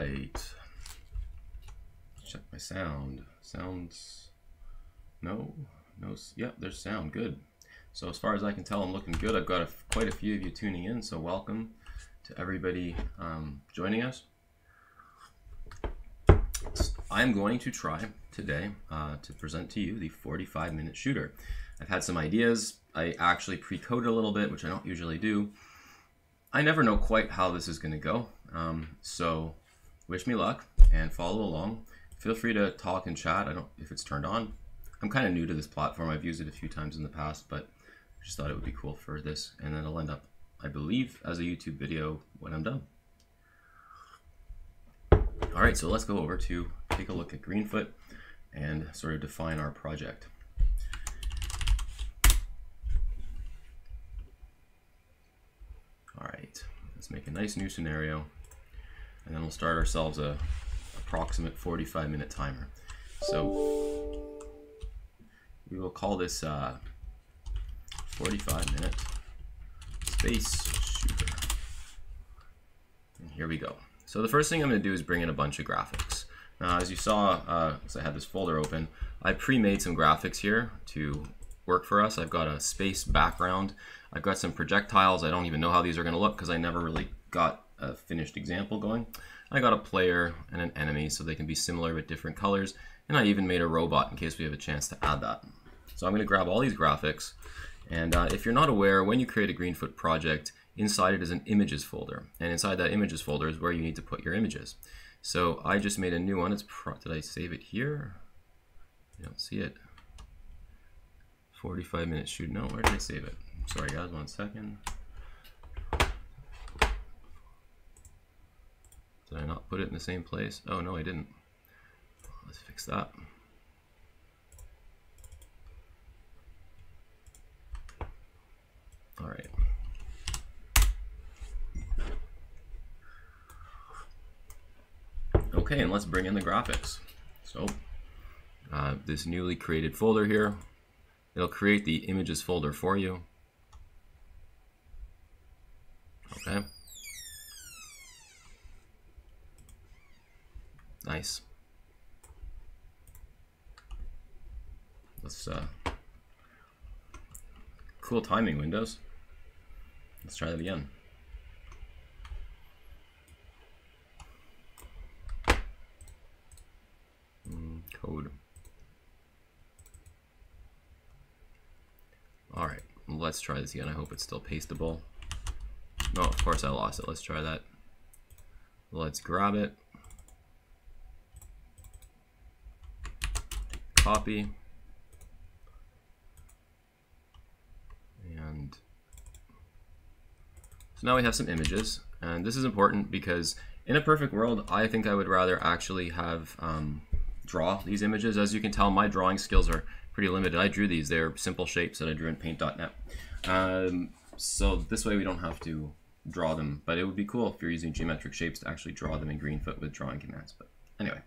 right. Check my sound. Sounds. No, no. Yeah, there's sound. Good. So as far as I can tell, I'm looking good. I've got a, quite a few of you tuning in, so welcome to everybody um, joining us. I'm going to try today uh, to present to you the 45 minute shooter. I've had some ideas. I actually pre-coded a little bit, which I don't usually do. I never know quite how this is going to go. Um, so wish me luck and follow along. Feel free to talk and chat. I don't if it's turned on. I'm kind of new to this platform. I've used it a few times in the past, but I just thought it would be cool for this. And then it'll end up, I believe, as a YouTube video when I'm done. All right, so let's go over to take a look at Greenfoot and sort of define our project. All right, let's make a nice new scenario and then we'll start ourselves a approximate 45 minute timer. So we will call this uh, 45 minute space shooter. And here we go. So the first thing I'm going to do is bring in a bunch of graphics. Now, as you saw, uh, as I had this folder open, I pre-made some graphics here to work for us. I've got a space background. I've got some projectiles. I don't even know how these are going to look because I never really got a finished example going. I got a player and an enemy so they can be similar but different colors. And I even made a robot in case we have a chance to add that. So I'm going to grab all these graphics. And uh, if you're not aware, when you create a Greenfoot project, inside it is an images folder. And inside that images folder is where you need to put your images. So I just made a new one. It's did I save it here? I don't see it. 45 minutes shoot. No, where did I save it? Sorry guys, one second. Did I not put it in the same place? Oh no, I didn't. Let's fix that. All right. Okay, and let's bring in the graphics. So uh, this newly created folder here, it'll create the images folder for you. Okay. Nice. Let's uh, cool timing windows. Let's try that again. Mm, code. All right, let's try this again. I hope it's still pasteable. No, of course I lost it. Let's try that. Let's grab it. Copy. And so now we have some images. And this is important because in a perfect world, I think I would rather actually have um, draw these images. As you can tell, my drawing skills are pretty limited. I drew these. They're simple shapes that I drew in paint.net. Um, so this way we don't have to draw them, but it would be cool if you're using geometric shapes to actually draw them in Greenfoot with drawing commands. But anyway,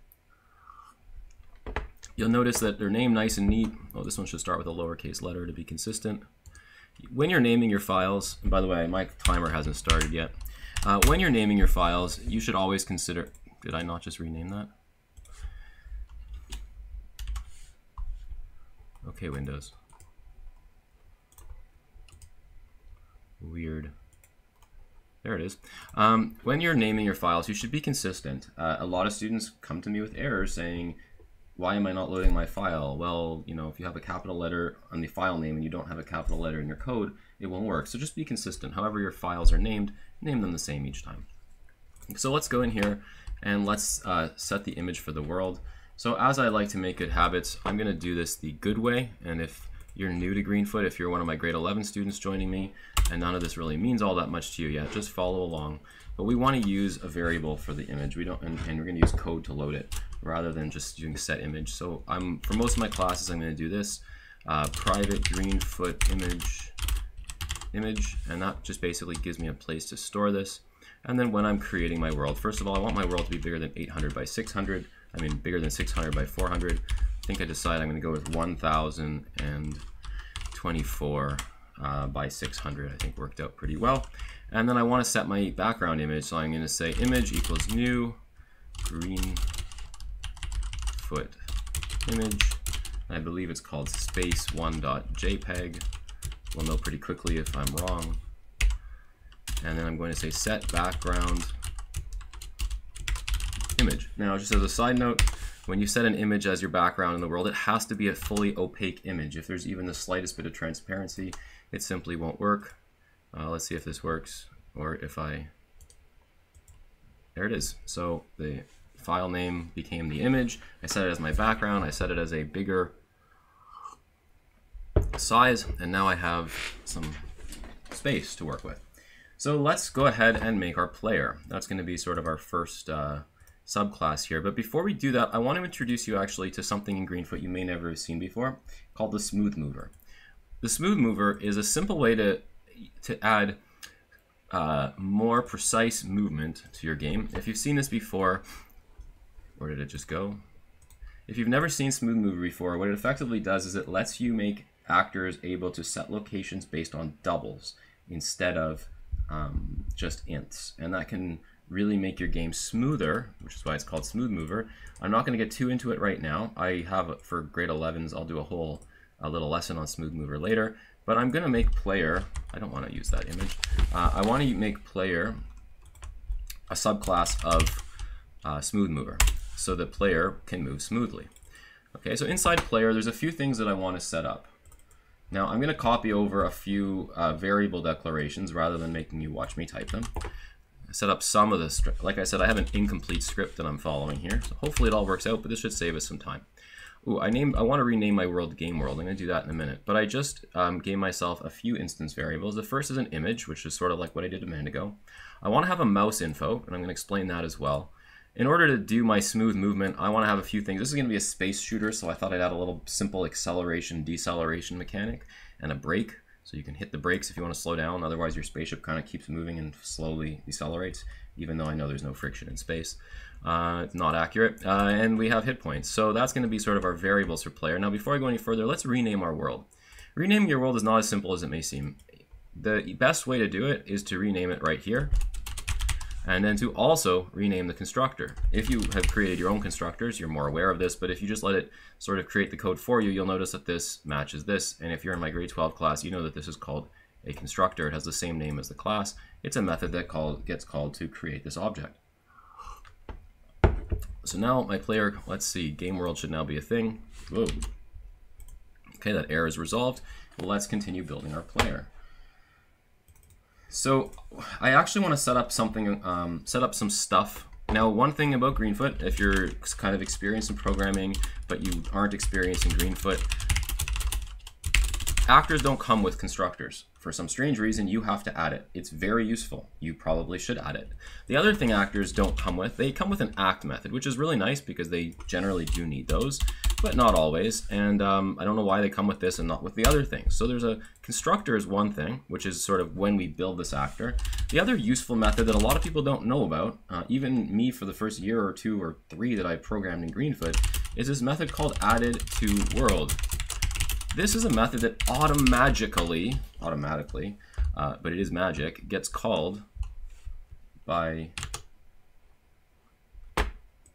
you'll notice that they're named nice and neat. Oh, this one should start with a lowercase letter to be consistent. When you're naming your files, and by the way, my timer hasn't started yet. Uh, when you're naming your files, you should always consider, did I not just rename that? Okay, Windows. Weird. There it is. Um, when you're naming your files, you should be consistent. Uh, a lot of students come to me with errors saying, why am I not loading my file? Well, you know, if you have a capital letter on the file name and you don't have a capital letter in your code, it won't work. So just be consistent. However your files are named, name them the same each time. So let's go in here and let's uh, set the image for the world. So as I like to make good habits, I'm going to do this the good way. And if you're new to Greenfoot, if you're one of my grade 11 students joining me, and none of this really means all that much to you yet, just follow along. But we want to use a variable for the image. We don't, and, and we're going to use code to load it rather than just doing set image. So I'm for most of my classes, I'm going to do this uh, private Greenfoot image image, and that just basically gives me a place to store this. And then when I'm creating my world, first of all, I want my world to be bigger than 800 by 600. I mean, bigger than 600 by 400. I think I decide I'm going to go with 1024 uh, by 600. I think worked out pretty well. And then I want to set my background image, so I'm going to say image equals new green image. I believe it's called space1.jpg. We'll know pretty quickly if I'm wrong. And then I'm going to say set background image. Now, just as a side note, when you set an image as your background in the world, it has to be a fully opaque image. If there's even the slightest bit of transparency, it simply won't work. Uh, let's see if this works, or if I, there it is. So the file name became the image. I set it as my background. I set it as a bigger size, and now I have some space to work with. So let's go ahead and make our player. That's going to be sort of our first uh, subclass here. But before we do that, I want to introduce you actually to something in Greenfoot you may never have seen before called the Smooth Mover. The Smooth Mover is a simple way to, to add uh, more precise movement to your game. If you've seen this before, where did it just go? If you've never seen Smooth Mover before, what it effectively does is it lets you make actors able to set locations based on doubles instead of um, just ints. And that can really make your game smoother, which is why it's called Smooth Mover. I'm not going to get too into it right now. I have, for grade 11s, I'll do a whole a little lesson on Smooth Mover later. But I'm going to make player, I don't want to use that image. Uh, I want to make player a subclass of uh, Smooth Mover so that player can move smoothly. Okay, so inside player, there's a few things that I want to set up. Now I'm going to copy over a few uh, variable declarations rather than making you watch me type them set up some of this. Like I said, I have an incomplete script that I'm following here. So hopefully it all works out, but this should save us some time. Ooh, I named. I want to rename my world game world. I'm going to do that in a minute. But I just um, gave myself a few instance variables. The first is an image, which is sort of like what I did a minute ago. I want to have a mouse info, and I'm going to explain that as well. In order to do my smooth movement, I want to have a few things. This is going to be a space shooter, so I thought I'd add a little simple acceleration, deceleration mechanic, and a brake. So you can hit the brakes if you want to slow down. Otherwise, your spaceship kind of keeps moving and slowly decelerates, even though I know there's no friction in space. Uh, it's not accurate. Uh, and we have hit points. So that's going to be sort of our variables for player. Now, before I go any further, let's rename our world. Renaming your world is not as simple as it may seem. The best way to do it is to rename it right here and then to also rename the constructor. If you have created your own constructors, you're more aware of this, but if you just let it sort of create the code for you, you'll notice that this matches this. And if you're in my grade 12 class, you know that this is called a constructor. It has the same name as the class. It's a method that call, gets called to create this object. So now my player, let's see, game world should now be a thing. Whoa. Okay, that error is resolved. Well, let's continue building our player. So I actually want to set up something, um, set up some stuff. Now, one thing about Greenfoot, if you're kind of experienced in programming, but you aren't experienced in Greenfoot, actors don't come with constructors. For some strange reason, you have to add it. It's very useful. You probably should add it. The other thing actors don't come with, they come with an act method, which is really nice because they generally do need those but not always. And um, I don't know why they come with this and not with the other things. So there's a constructor is one thing, which is sort of when we build this actor. The other useful method that a lot of people don't know about, uh, even me for the first year or two or three that I programmed in Greenfoot, is this method called added to world. This is a method that automatically, automatically, uh, but it is magic, gets called by,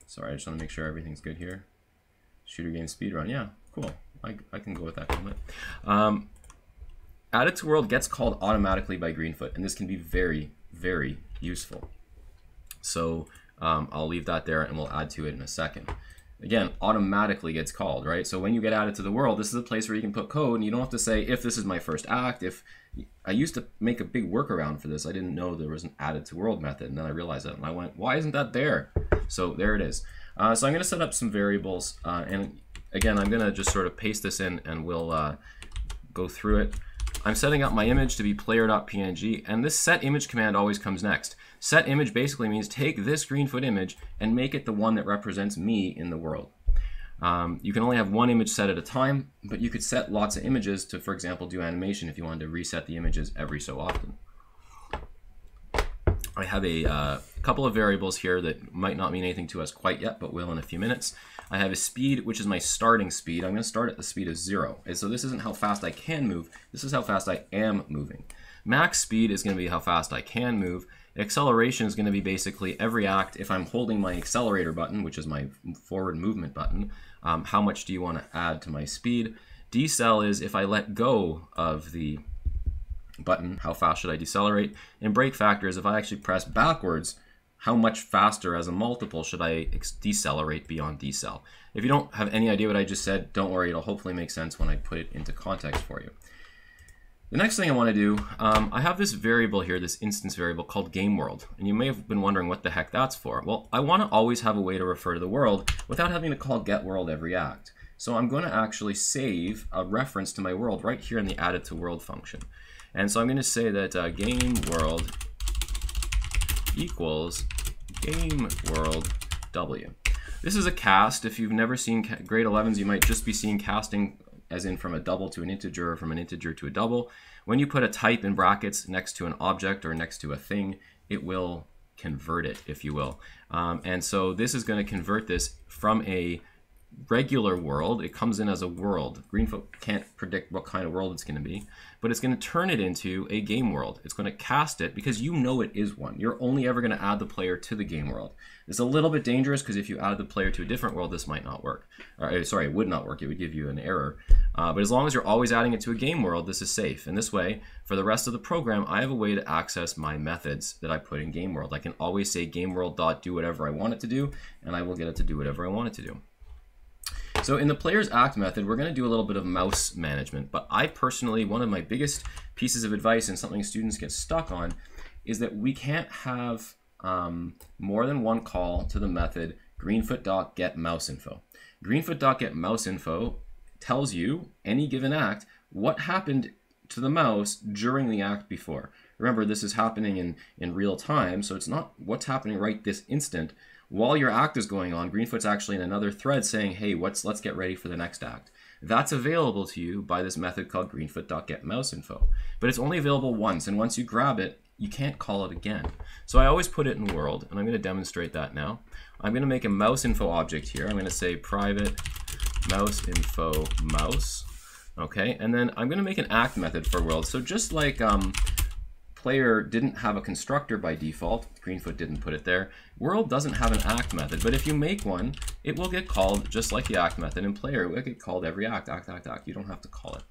sorry, I just want to make sure everything's good here. Shooter game speedrun. Yeah, cool. I, I can go with that comment. Um, added to world gets called automatically by Greenfoot, and this can be very, very useful. So um, I'll leave that there and we'll add to it in a second. Again, automatically gets called, right? So when you get added to the world, this is a place where you can put code and you don't have to say if this is my first act, if I used to make a big workaround for this. I didn't know there was an added to world method and then I realized that and I went, why isn't that there? So there it is. Uh, so I'm going to set up some variables, uh, and again, I'm going to just sort of paste this in and we'll uh, go through it. I'm setting up my image to be player.png, and this set image command always comes next. Set image basically means take this Greenfoot image and make it the one that represents me in the world. Um, you can only have one image set at a time, but you could set lots of images to, for example, do animation if you wanted to reset the images every so often. I have a uh, couple of variables here that might not mean anything to us quite yet, but will in a few minutes. I have a speed, which is my starting speed. I'm going to start at the speed of zero. And so this isn't how fast I can move. This is how fast I am moving. Max speed is going to be how fast I can move. Acceleration is going to be basically every act, if I'm holding my accelerator button, which is my forward movement button, um, how much do you want to add to my speed? Decel is if I let go of the button, how fast should I decelerate? And brake factor is if I actually press backwards, how much faster as a multiple should I decelerate beyond decel? If you don't have any idea what I just said, don't worry, it'll hopefully make sense when I put it into context for you. The next thing I want to do, um, I have this variable here, this instance variable called game world, and you may have been wondering what the heck that's for. Well, I want to always have a way to refer to the world without having to call get world every act. So I'm going to actually save a reference to my world right here in the added to world function. And so I'm going to say that uh, game world equals game world w. This is a cast. If you've never seen grade 11s, you might just be seeing casting as in from a double to an integer or from an integer to a double. When you put a type in brackets next to an object or next to a thing, it will convert it, if you will. Um, and so this is going to convert this from a regular world, it comes in as a world. Greenfoot can't predict what kind of world it's going to be, but it's going to turn it into a game world. It's going to cast it because you know it is one. You're only ever going to add the player to the game world. It's a little bit dangerous because if you add the player to a different world, this might not work. Or, uh, sorry, it would not work. It would give you an error. Uh, but as long as you're always adding it to a game world, this is safe. And this way, for the rest of the program, I have a way to access my methods that I put in game world. I can always say game world dot do whatever I want it to do, and I will get it to do whatever I want it to do. So in the player's act method, we're going to do a little bit of mouse management. But I personally, one of my biggest pieces of advice and something students get stuck on is that we can't have um, more than one call to the method greenfoot.getMouseInfo. mouse info. Greenfoot.get mouse info tells you any given act what happened to the mouse during the act before. Remember, this is happening in, in real time, so it's not what's happening right this instant, while your act is going on, Greenfoot's actually in another thread saying, hey, what's, let's get ready for the next act. That's available to you by this method called greenfoot.getMouseInfo. But it's only available once, and once you grab it, you can't call it again. So I always put it in world, and I'm going to demonstrate that now. I'm going to make a mouse info object here. I'm going to say private mouse info mouse. Okay, and then I'm going to make an act method for world. So just like um, player didn't have a constructor by default, Greenfoot didn't put it there, world doesn't have an act method, but if you make one, it will get called just like the act method in player. It will get called every act, act, act, act. You don't have to call it.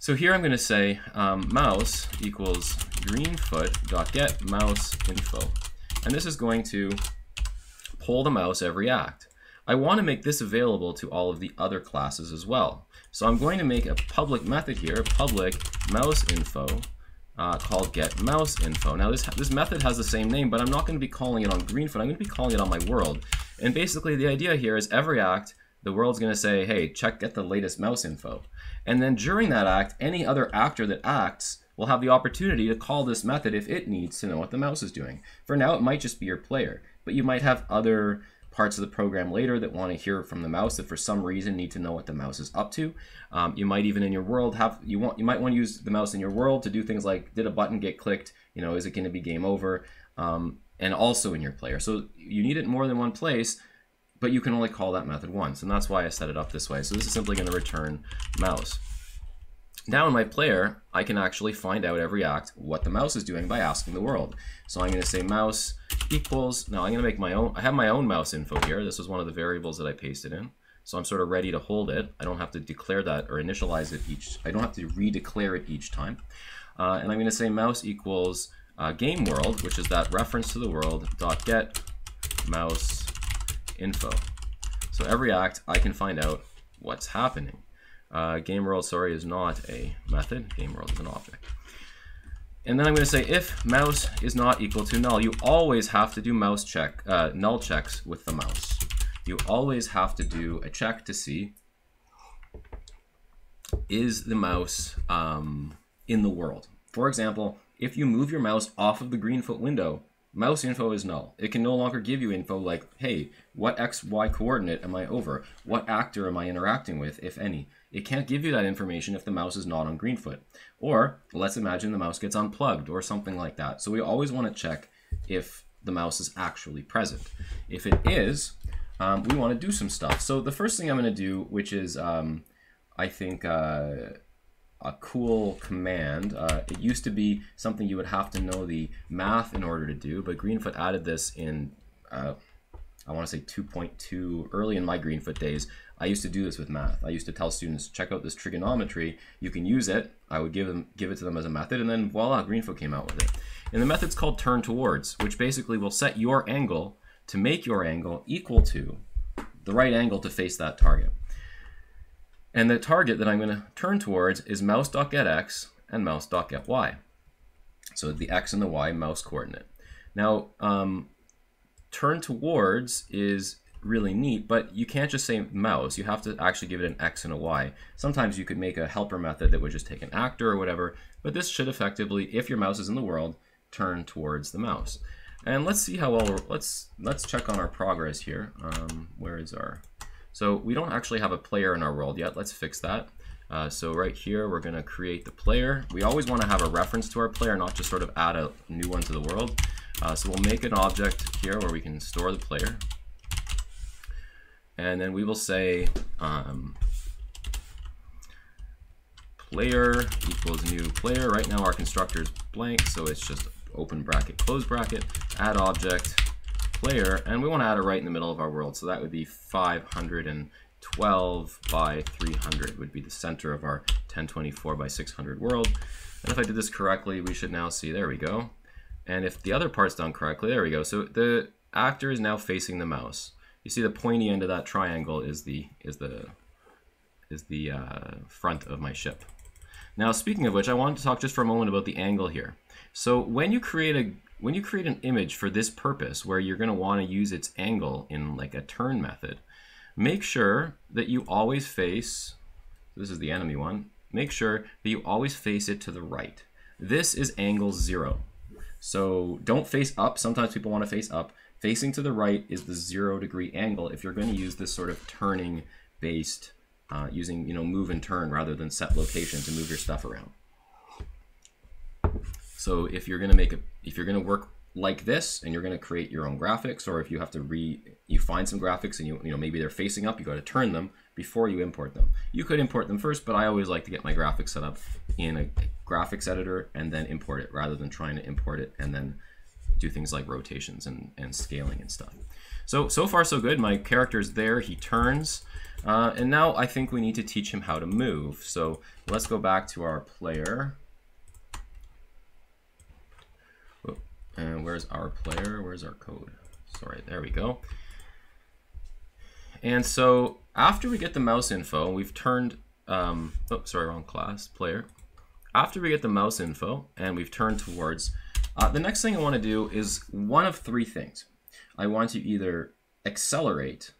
So here I'm going to say um, mouse equals greenfoot.get mouse info. And this is going to pull the mouse every act. I want to make this available to all of the other classes as well. So I'm going to make a public method here, public mouse info uh, called get mouse info. Now this, this method has the same name, but I'm not going to be calling it on Greenfoot. I'm going to be calling it on my world. And basically the idea here is every act, the world's going to say, hey, check, get the latest mouse info. And then during that act, any other actor that acts will have the opportunity to call this method if it needs to know what the mouse is doing. For now, it might just be your player, but you might have other parts of the program later that want to hear from the mouse that for some reason need to know what the mouse is up to. Um, you might even in your world have you want you might want to use the mouse in your world to do things like did a button get clicked? You know, is it going to be game over? Um, and also in your player. So you need it more than one place, but you can only call that method once, and that's why I set it up this way. So this is simply going to return mouse. Now in my player, I can actually find out every act what the mouse is doing by asking the world. So I'm going to say mouse equals, now I'm going to make my own, I have my own mouse info here. This was one of the variables that I pasted in. So I'm sort of ready to hold it. I don't have to declare that or initialize it each, I don't have to redeclare it each time. Uh, and I'm going to say mouse equals uh, game world, which is that reference to the world, dot get mouse info. So every act I can find out what's happening. Uh, game world, sorry, is not a method. Game world is an object. And then I'm going to say if mouse is not equal to null, you always have to do mouse check, uh, null checks with the mouse. You always have to do a check to see is the mouse um, in the world. For example, if you move your mouse off of the Greenfoot window, mouse info is null. It can no longer give you info like, hey, what x, y coordinate am I over? What actor am I interacting with, if any? It can't give you that information if the mouse is not on Greenfoot. Or let's imagine the mouse gets unplugged or something like that. So we always want to check if the mouse is actually present. If it is, um, we want to do some stuff. So the first thing I'm going to do, which is, um, I think, uh, a cool command. Uh, it used to be something you would have to know the math in order to do, but Greenfoot added this in, uh, I want to say 2.2, early in my Greenfoot days. I used to do this with math. I used to tell students, check out this trigonometry. You can use it. I would give them give it to them as a method, and then voila, Greenfoot came out with it. And the method's called turn towards, which basically will set your angle to make your angle equal to the right angle to face that target. And the target that I'm going to turn towards is mouse.getx and mouse.getY. So the x and the y mouse coordinate. Now, um, turn towards is really neat, but you can't just say mouse. You have to actually give it an x and a y. Sometimes you could make a helper method that would just take an actor or whatever, but this should effectively, if your mouse is in the world, turn towards the mouse. And let's see how well, let's, let's check on our progress here. Um, where is our, so we don't actually have a player in our world yet. Let's fix that. Uh, so right here, we're going to create the player. We always want to have a reference to our player, not just sort of add a new one to the world. Uh, so we'll make an object here where we can store the player. And then we will say um, player equals new player. Right now our constructor is blank, so it's just open bracket, close bracket, add object, player, and we want to add it right in the middle of our world. So that would be 512 by 300 would be the center of our 1024 by 600 world. And if I did this correctly, we should now see, there we go. And if the other part's done correctly, there we go. So the actor is now facing the mouse. You see the pointy end of that triangle is the is the is the uh, front of my ship. Now, speaking of which, I wanted to talk just for a moment about the angle here. So when you create a when you create an image for this purpose, where you're going to want to use its angle in like a turn method, make sure that you always face. This is the enemy one. Make sure that you always face it to the right. This is angle zero. So don't face up. Sometimes people want to face up. Facing to the right is the zero degree angle if you're going to use this sort of turning based, uh, using you know move and turn rather than set location to move your stuff around. So if you're going to make a, if you're going to work like this and you're going to create your own graphics, or if you have to re, you find some graphics and you, you know, maybe they're facing up, you got to turn them before you import them. You could import them first, but I always like to get my graphics set up in a graphics editor and then import it rather than trying to import it and then do things like rotations and, and scaling and stuff. So, so far so good. My character's there, he turns. Uh, and now I think we need to teach him how to move. So let's go back to our player. And where's our player? Where's our code? Sorry, there we go. And so after we get the mouse info, we've turned, um, oh, sorry, wrong class, player. After we get the mouse info and we've turned towards uh, the next thing I want to do is one of three things. I want to either accelerate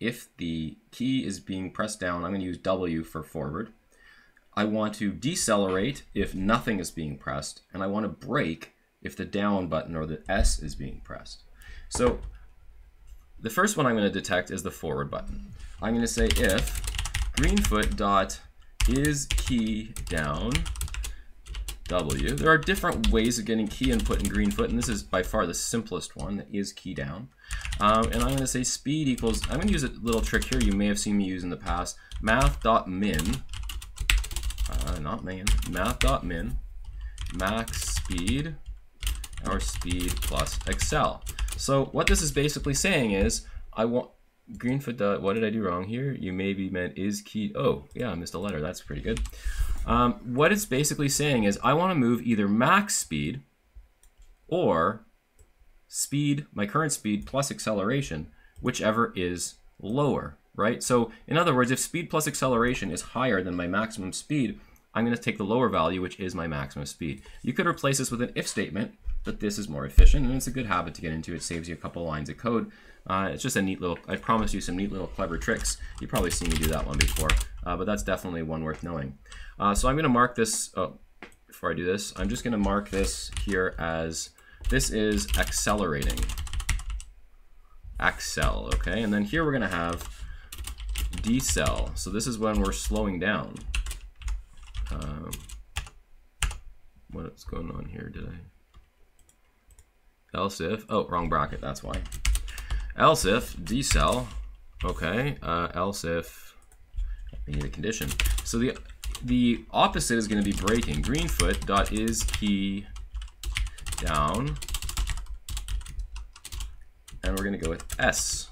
if the key is being pressed down. I'm going to use W for forward. I want to decelerate if nothing is being pressed. And I want to brake if the down button or the S is being pressed. So the first one I'm going to detect is the forward button. I'm going to say if greenfoot dot is key down W. There are different ways of getting key input in Greenfoot, and this is by far the simplest one, that is key down. Um, and I'm going to say speed equals, I'm going to use a little trick here you may have seen me use in the past, math.min, uh, not man, math.min, max speed, or speed plus accel. So what this is basically saying is, I want, Greenfoot, what did I do wrong here? You maybe meant is key, oh, yeah, I missed a letter, that's pretty good. Um, what it's basically saying is I want to move either max speed or speed, my current speed plus acceleration, whichever is lower, right? So in other words, if speed plus acceleration is higher than my maximum speed, I'm going to take the lower value, which is my maximum speed. You could replace this with an if statement, but this is more efficient, and it's a good habit to get into. It saves you a couple lines of code. Uh, it's just a neat little, I promise you some neat little clever tricks. You've probably seen me do that one before, uh, but that's definitely one worth knowing. Uh, so I'm going to mark this, oh, before I do this, I'm just going to mark this here as, this is accelerating. Accel, okay? And then here we're going to have decel. So this is when we're slowing down. Um, what's going on here? Did I? Else if, oh, wrong bracket, that's why. Else if decel, okay, uh, else if, we need a condition. So the the opposite is going to be braking. Greenfoot dot is key down, and we're going to go with S.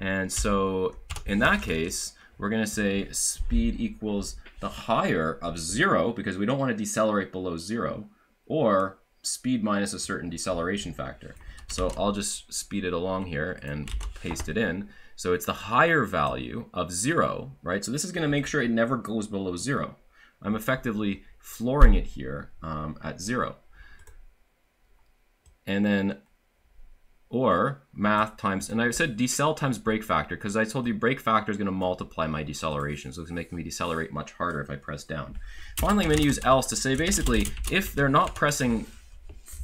And so in that case, we're going to say speed equals the higher of zero, because we don't want to decelerate below zero, or speed minus a certain deceleration factor. So I'll just speed it along here and paste it in. So it's the higher value of zero, right? So this is gonna make sure it never goes below zero. I'm effectively flooring it here um, at zero. And then, or math times, and I said decel times brake factor because I told you brake factor is gonna multiply my deceleration. So it's gonna me decelerate much harder if I press down. Finally, I'm gonna use else to say basically, if they're not pressing,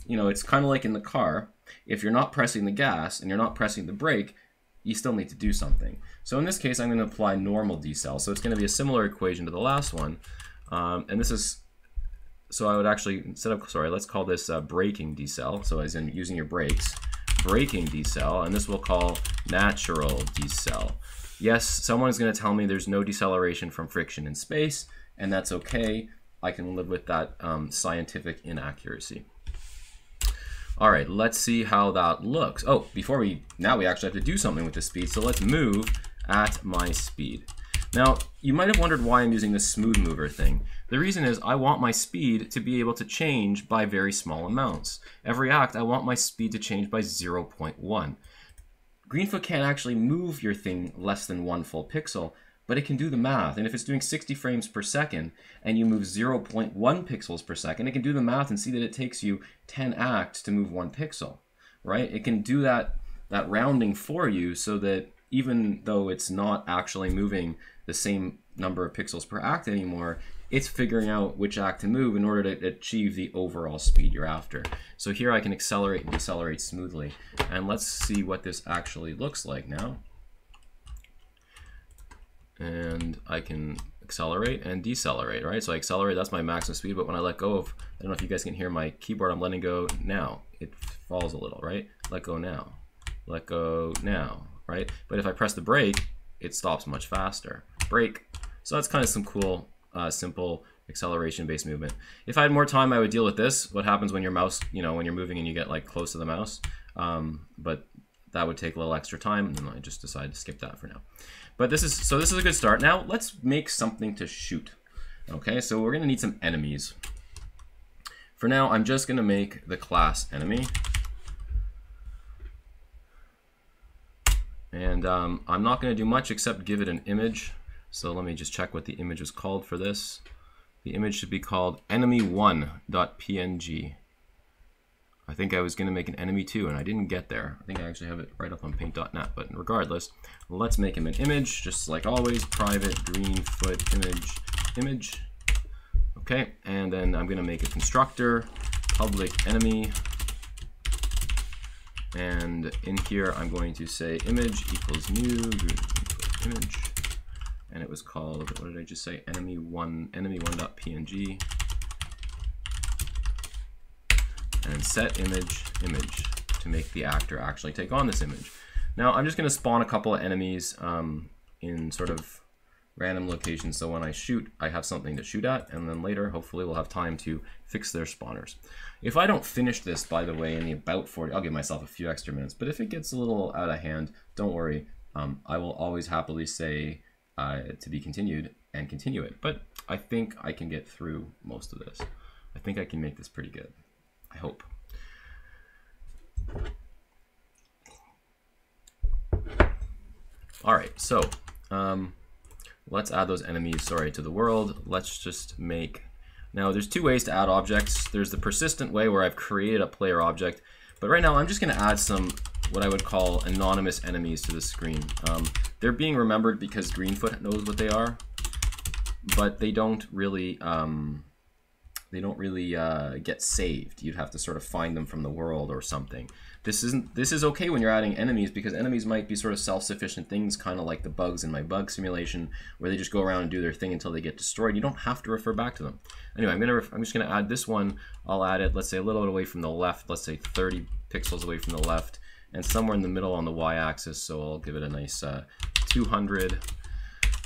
you know, it's kind of like in the car, if you're not pressing the gas and you're not pressing the brake, you still need to do something. So in this case, I'm going to apply normal decel. So it's going to be a similar equation to the last one. Um, and this is, so I would actually, instead of, sorry, let's call this uh, braking decel. So as in using your brakes, braking decel, and this we'll call natural decel. Yes, someone's going to tell me there's no deceleration from friction in space, and that's okay. I can live with that um, scientific inaccuracy. All right, let's see how that looks. Oh, before we, now we actually have to do something with the speed. So let's move at my speed. Now, you might have wondered why I'm using this smooth mover thing. The reason is I want my speed to be able to change by very small amounts. Every act, I want my speed to change by 0.1. Greenfoot can't actually move your thing less than one full pixel, but it can do the math. And if it's doing 60 frames per second and you move 0.1 pixels per second, it can do the math and see that it takes you 10 acts to move one pixel, right? It can do that, that rounding for you so that even though it's not actually moving the same number of pixels per act anymore, it's figuring out which act to move in order to achieve the overall speed you're after. So here I can accelerate and decelerate smoothly. And let's see what this actually looks like now and I can accelerate and decelerate, right? So I accelerate, that's my maximum speed, but when I let go of, I don't know if you guys can hear my keyboard, I'm letting go now. It falls a little, right? Let go now, let go now, right? But if I press the brake, it stops much faster. Brake. So that's kind of some cool, uh, simple acceleration-based movement. If I had more time, I would deal with this. What happens when your mouse, you know, when you're moving and you get like close to the mouse. Um, but that would take a little extra time, and then I just decided to skip that for now. But this is, so this is a good start. Now let's make something to shoot. Okay, so we're gonna need some enemies. For now, I'm just gonna make the class enemy. And um, I'm not gonna do much except give it an image. So let me just check what the image is called for this. The image should be called enemy1.png. I think I was going to make an enemy too, and I didn't get there. I think I actually have it right up on paint.net, but regardless, let's make him an image, just like always, private Greenfoot image, image. Okay, and then I'm going to make a constructor, public enemy, and in here I'm going to say image equals new image, and it was called, what did I just say, enemy1, enemy1.png. and set image image to make the actor actually take on this image. Now I'm just going to spawn a couple of enemies um, in sort of random locations so when I shoot I have something to shoot at and then later hopefully we'll have time to fix their spawners. If I don't finish this by the way in the about 40, I'll give myself a few extra minutes but if it gets a little out of hand don't worry um, I will always happily say uh, to be continued and continue it but I think I can get through most of this. I think I can make this pretty good. I hope. All right, so um, let's add those enemies, sorry, to the world. Let's just make, now there's two ways to add objects. There's the persistent way where I've created a player object, but right now I'm just gonna add some what I would call anonymous enemies to the screen. Um, they're being remembered because Greenfoot knows what they are, but they don't really, um, they don't really uh, get saved. You'd have to sort of find them from the world or something. This isn't. This is okay when you're adding enemies because enemies might be sort of self-sufficient things, kind of like the bugs in my bug simulation, where they just go around and do their thing until they get destroyed. You don't have to refer back to them. Anyway, I'm gonna. I'm just gonna add this one. I'll add it. Let's say a little bit away from the left. Let's say 30 pixels away from the left, and somewhere in the middle on the y-axis. So I'll give it a nice uh, 200,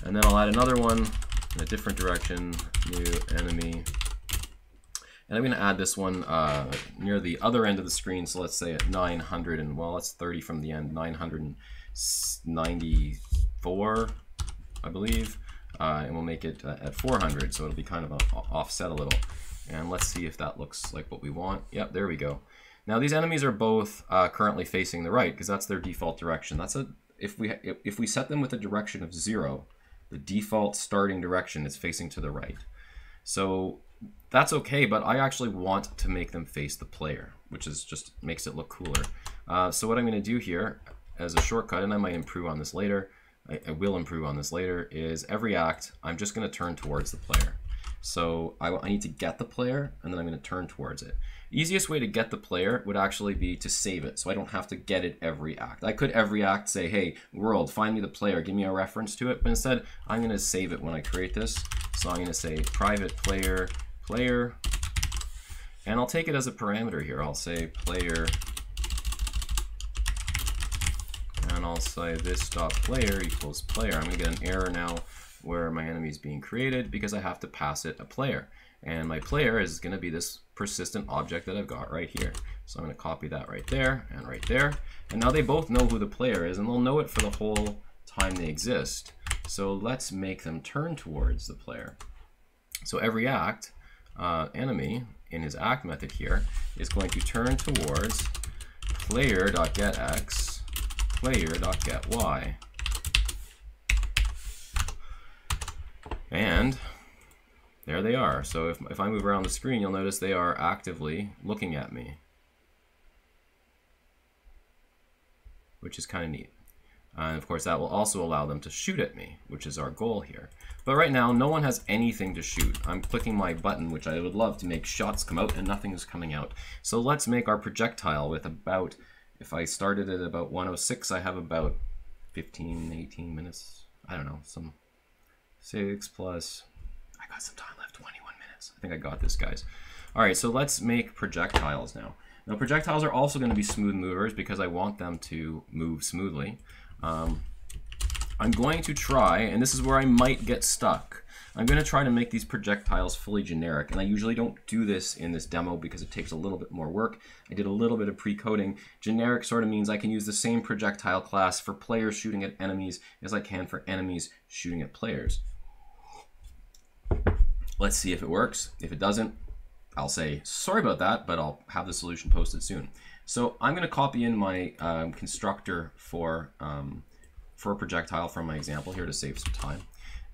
and then I'll add another one in a different direction, new enemy. And I'm going to add this one uh, near the other end of the screen. So let's say at 900 and well, that's 30 from the end, 994, I believe. Uh, and we'll make it uh, at 400, so it'll be kind of a, offset a little. And let's see if that looks like what we want. Yep, there we go. Now these enemies are both uh, currently facing the right because that's their default direction. That's a if we if we set them with a direction of zero, the default starting direction is facing to the right. So that's okay, but I actually want to make them face the player, which is just makes it look cooler. Uh, so what I'm going to do here as a shortcut, and I might improve on this later, I, I will improve on this later, is every act, I'm just going to turn towards the player. So I, I need to get the player, and then I'm going to turn towards it. Easiest way to get the player would actually be to save it, so I don't have to get it every act. I could every act say, hey, world, find me the player, give me a reference to it, but instead I'm going to save it when I create this. So I'm going to say private player, player, and I'll take it as a parameter here. I'll say player, and I'll say this dot player equals player. I'm to get an error now where my enemy is being created because I have to pass it a player. And my player is to be this persistent object that I've got right here. So I'm to copy that right there and right there. And now they both know who the player is, and they'll know it for the whole time they exist. So let's make them turn towards the player. So every act, uh, enemy, in his act method here, is going to turn towards player.getx, player.gety. And there they are. So if, if I move around the screen, you'll notice they are actively looking at me. Which is kind of neat. Uh, and of course, that will also allow them to shoot at me, which is our goal here. But right now, no one has anything to shoot. I'm clicking my button, which I would love to make shots come out, and nothing is coming out. So let's make our projectile with about, if I started at about 106, I have about 15, 18 minutes. I don't know, some 6 plus I got some time left, 21 minutes. I think I got this, guys. All right, so let's make projectiles now. Now, projectiles are also going to be smooth movers because I want them to move smoothly. Um, I'm going to try, and this is where I might get stuck. I'm going to try to make these projectiles fully generic, and I usually don't do this in this demo because it takes a little bit more work. I did a little bit of pre-coding. Generic sort of means I can use the same projectile class for players shooting at enemies as I can for enemies shooting at players. Let's see if it works. If it doesn't, I'll say sorry about that, but I'll have the solution posted soon. So I'm going to copy in my um, constructor for um, for a projectile from my example here to save some time.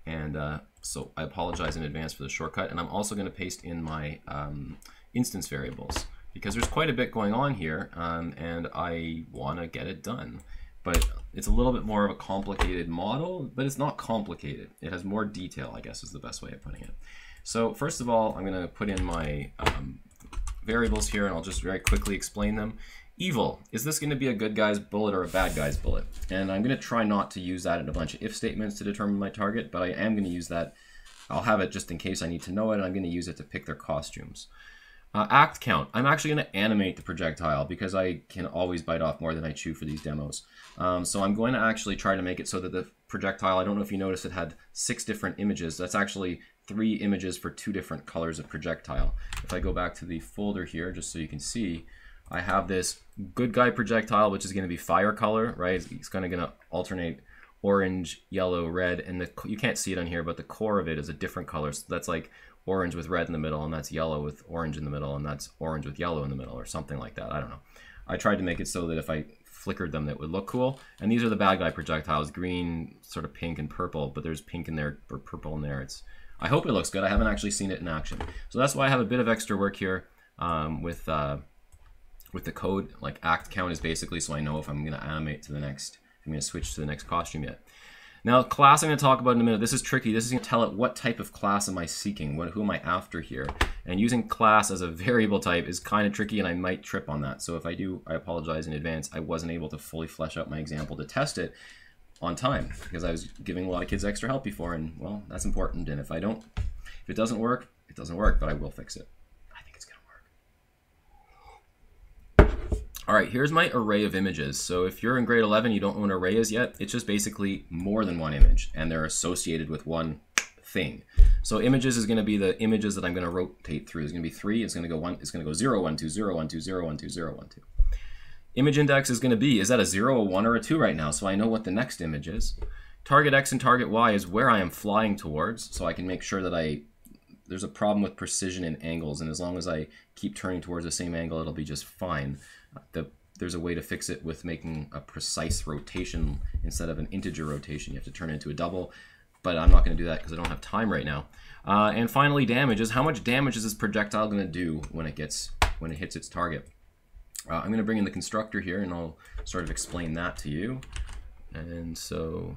And uh, so I apologize in advance for the shortcut. And I'm also going to paste in my um, instance variables because there's quite a bit going on here um, and I want to get it done. But it's a little bit more of a complicated model, but it's not complicated. It has more detail, I guess is the best way of putting it. So first of all, I'm going to put in my um, variables here, and I'll just very quickly explain them. Evil, is this going to be a good guy's bullet or a bad guy's bullet? And I'm going to try not to use that in a bunch of if statements to determine my target, but I am going to use that. I'll have it just in case I need to know it, and I'm going to use it to pick their costumes. Uh, act count. I'm actually going to animate the projectile because I can always bite off more than I chew for these demos. Um, so I'm going to actually try to make it so that the projectile, I don't know if you noticed it had six different images. That's actually three images for two different colors of projectile. If I go back to the folder here, just so you can see, I have this good guy projectile, which is going to be fire color, right? It's kind of going to alternate orange, yellow, red, and the, you can't see it on here, but the core of it is a different color. So that's like orange with red in the middle, and that's yellow with orange in the middle, and that's orange with yellow in the middle, or something like that. I don't know. I tried to make it so that if I flickered them, that would look cool. And these are the bad guy projectiles, green, sort of pink, and purple, but there's pink in there, or purple in there. It's I hope it looks good. I haven't actually seen it in action. So that's why I have a bit of extra work here um, with uh, with the code. Like act count is basically so I know if I'm going to animate to the next, I'm going to switch to the next costume yet. Now, class I'm going to talk about in a minute. This is tricky. This is going to tell it what type of class am I seeking, what, who am I after here. And using class as a variable type is kind of tricky, and I might trip on that. So if I do, I apologize in advance. I wasn't able to fully flesh out my example to test it on time because I was giving a lot of kids extra help before, and well, that's important. And if I don't, if it doesn't work, it doesn't work, but I will fix it. I think it's gonna work. All right, here's my array of images. So if you're in grade 11, you don't know what an array is yet, it's just basically more than one image, and they're associated with one thing. So images is going to be the images that I'm going to rotate through. It's going to be three. It's going to go one. It's going to go zero, one, two, zero, one, two, zero, one, two, zero, one, two. Image index is going to be, is that a zero, a one, or a two right now? So I know what the next image is. Target X and target Y is where I am flying towards. So I can make sure that I, there's a problem with precision in angles. And as long as I keep turning towards the same angle, it'll be just fine. The there's a way to fix it with making a precise rotation instead of an integer rotation. You have to turn it into a double, but I'm not going to do that because I don't have time right now. Uh, and finally, damage is How much damage is this projectile going to do when it gets when it hits its target? Uh, I'm going to bring in the constructor here, and I'll sort of explain that to you. And so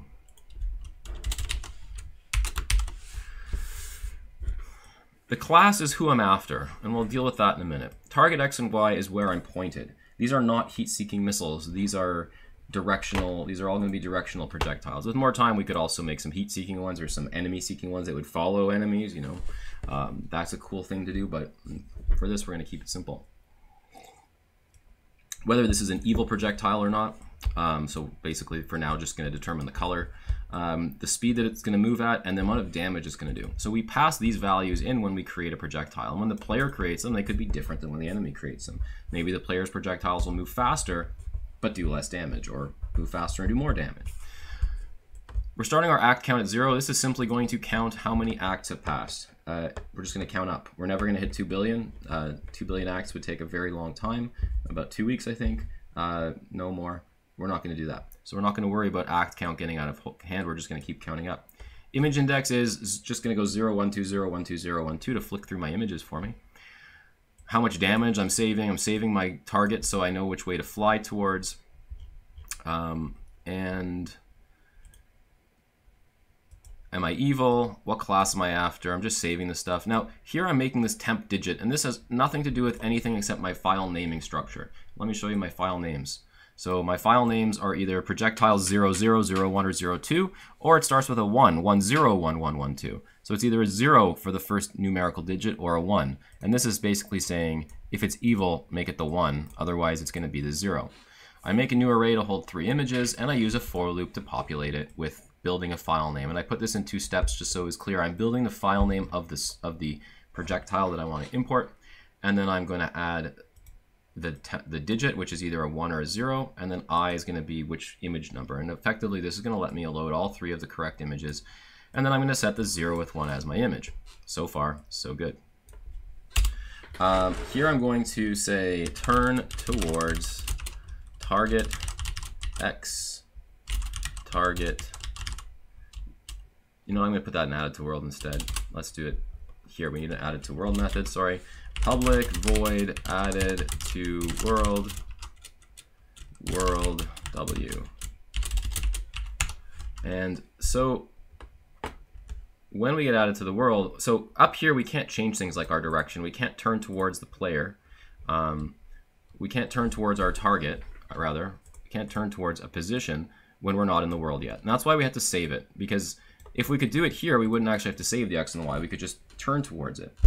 The class is who I'm after, and we'll deal with that in a minute. Target X and Y is where I'm pointed. These are not heat-seeking missiles. These are directional. These are all going to be directional projectiles. With more time, we could also make some heat-seeking ones or some enemy-seeking ones that would follow enemies. You know, um, that's a cool thing to do. But for this, we're going to keep it simple. Whether this is an evil projectile or not. Um, so basically, for now, just going to determine the color um, the speed that it's going to move at, and the amount of damage it's going to do. So we pass these values in when we create a projectile. And when the player creates them, they could be different than when the enemy creates them. Maybe the player's projectiles will move faster, but do less damage, or move faster and do more damage. We're starting our act count at zero. This is simply going to count how many acts have passed. Uh, we're just going to count up. We're never going to hit 2 billion. Uh, 2 billion acts would take a very long time, about two weeks, I think. Uh, no more. We're not going to do that. So we're not going to worry about act count getting out of hand. We're just going to keep counting up. Image index is just going to go 0, 1, 2, 0, 1, 2, 0, 1, 2 to flick through my images for me. How much damage I'm saving. I'm saving my target so I know which way to fly towards. Um, and am I evil? What class am I after? I'm just saving the stuff. Now, here I'm making this temp digit, and this has nothing to do with anything except my file naming structure. Let me show you my file names. So my file names are either projectiles 0001 or 02, or it starts with a 1, 101112. So it's either a 0 for the first numerical digit or a 1. And this is basically saying if it's evil, make it the 1, otherwise it's going to be the 0. I make a new array to hold three images, and I use a for loop to populate it with building a file name. And I put this in two steps just so it's clear. I'm building the file name of this of the projectile that I want to import, and then I'm going to add the, the digit, which is either a 1 or a 0, and then i is going to be which image number. And effectively, this is going to let me load all three of the correct images. And then I'm going to set the 0 with 1 as my image. So far, so good. Um, here I'm going to say turn towards target x, target. You know, I'm going to put that in added to world instead. Let's do it here. We need an added to world method, sorry public void added to world world w. And so when we get added to the world, so up here we can't change things like our direction. We can't turn towards the player. Um, we can't turn towards our target, rather. We can't turn towards a position when we're not in the world yet. And that's why we have to save it, because if we could do it here, we wouldn't actually have to save the x and the y. We could just turn towards it.